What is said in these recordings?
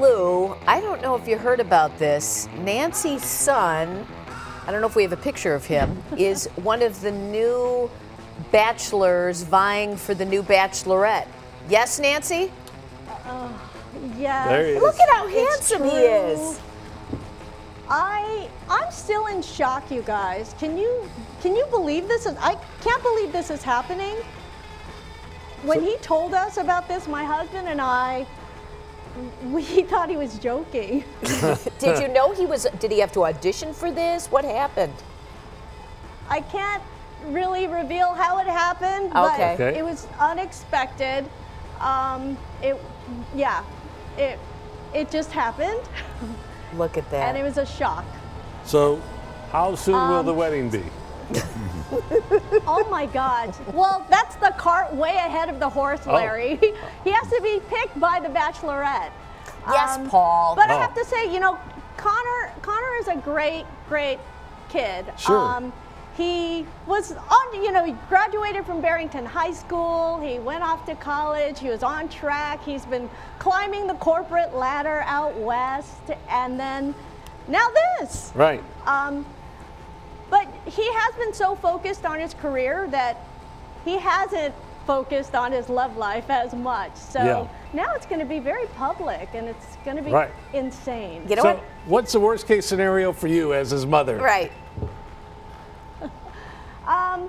Lou, I don't know if you heard about this. Nancy's son, I don't know if we have a picture of him, is one of the new bachelors vying for the new bachelorette. Yes, Nancy? Uh-uh. Yes. There he is. Look at how It's handsome he is. I I'm still in shock, you guys. Can you can you believe this is I can't believe this is happening. When he told us about this, my husband and I we thought he was joking. Did you know he was, did he have to audition for this? What happened? I can't really reveal how it happened, but Okay. Okay. it was unexpected. Um, it yeah, it it just happened Look at that. and it was a shock. So, how soon will Um, the wedding be? Oh my God. Well, that's the cart way ahead of the horse, Oh. Larry. he has to be picked by the bachelorette. yes, Paul. But I Oh. have to say, you know, Connor Connor is a great, great kid. Um, Sure. he was on, you know, he graduated from Barrington High School. He went off to college. He was on track. He's been climbing the corporate ladder out west. And then now this. Right. Um, but he has been so focused on his career that he hasn't focused on his love life as much. So Yeah. now it's going to be very public and it's going to be Right. insane. you know so, what? what's the worst case scenario for you as his mother? Right. Um,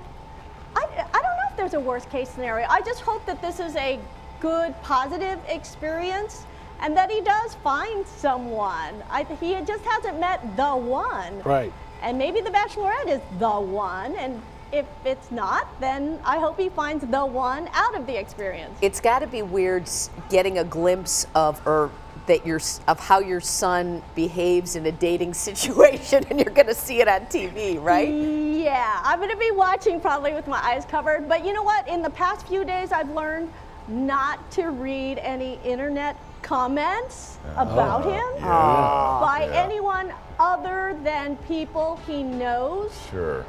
I, I don't know if there's a worst case scenario. I just hope that this is a good, positive experience and that he does find someone. I, he just hasn't met the one. Right. And maybe the Bachelorette is the one. And if it's not, then I hope he finds the one out of the experience. It's got to be weird getting a glimpse of or that your of how your son behaves in a dating situation and you're going to see it on TV, right? Yeah, I'm going to be watching probably with my eyes covered. But you know what? In the past few days, I've learned not to read any internet comments about him by Yeah. anyone other than people he knows Sure.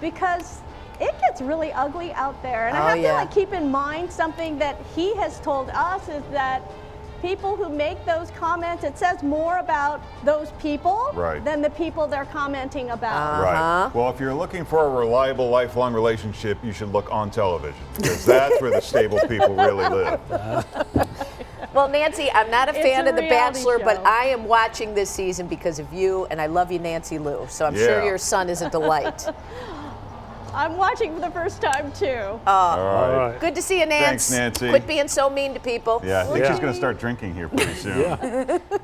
because it gets really ugly out there. And Oh, I have yeah. to like keep in mind something that he has told us is that people who make those comments, it says more about those people Right. than the people they're commenting about. Uh-huh. Right. Well, if you're looking for a reliable, lifelong relationship, you should look on television because that's where the stable people really live. Well, Nancy, I'm not a fan a of The reality Bachelor, but. I am watching this season because of you, and I love you, Nancy Loo. So I'm sure your son is a delight. I'm watching for the first time too. Oh. All All right. right. Good to see you, Nance. Thanks, Nancy. Quit being so mean to people. Yeah, I think Yeah. she's going to start drinking here pretty soon. Yeah.